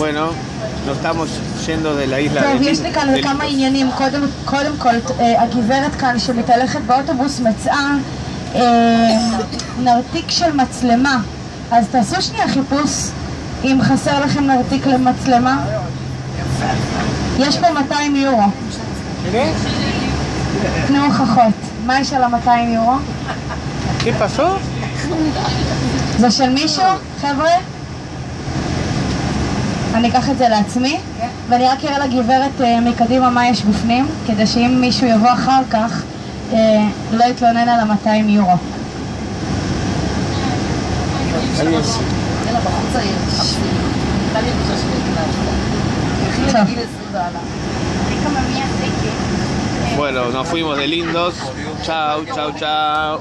Bueno, nos estamos yendo de la isla טוב, de יש לי כאן כמה. עניינים. קודם, קודם כל, אה, הגברת כאן שמתהלכת באוטובוס מצאה אה, נרתיק של מצלמה. אז תעשו שנייה חיפוש אם חסר לכם נרתיק למצלמה. יש פה 200 יורו. תנו הוכחות. מה יש על ה-200 יורו? זה של מישהו, חבר'ה? אני אקח את זה לעצמי, ואני רק אראה לגברת אה, מקדימה מה יש בפנים, כדי שאם מישהו יבוא אחר כך, אה, לא יתלונן על ה-200 יורו. 24. Bueno, nos fuimos de lindos. Chao, chao, chao.